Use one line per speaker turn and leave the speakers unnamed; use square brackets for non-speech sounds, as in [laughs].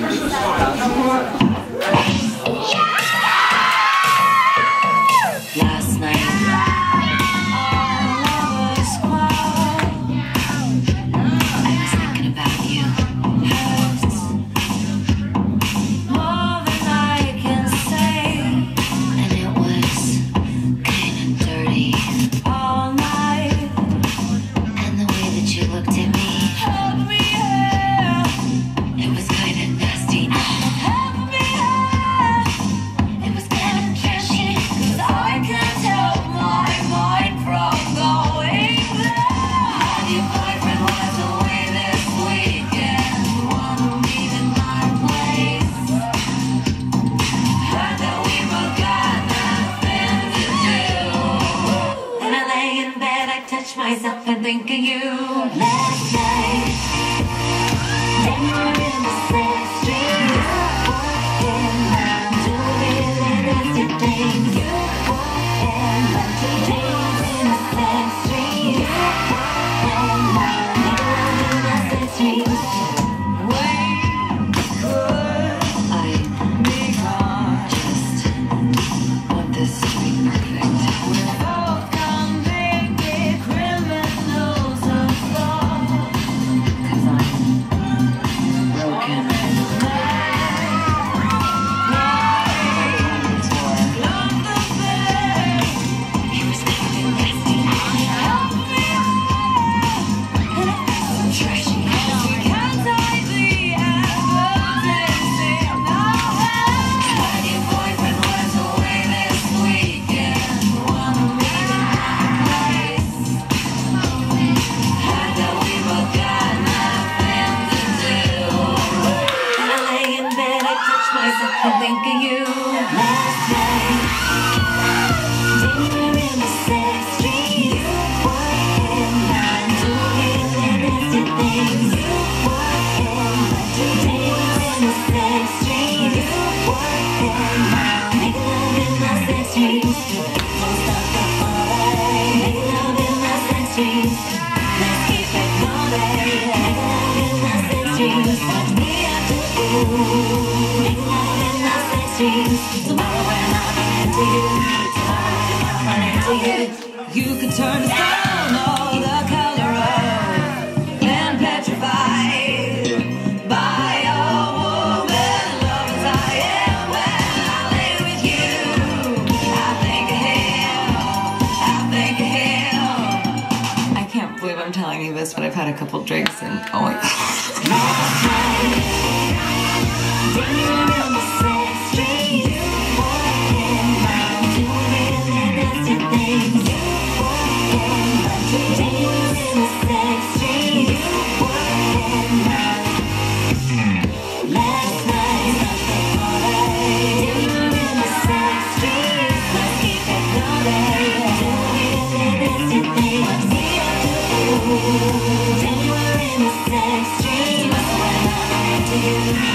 这是啥呀这是 myself and think of you. Last night, then we were in the same street. Walking, doing really nasty things. You walking, days in the same street. In the. Tomorrow when I run into you. Tomorrow when I run into you.
You could turn the stone I'm telling you this, but I've had a couple drinks and oh my
the [laughs] Dream away to you.